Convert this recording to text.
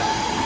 back.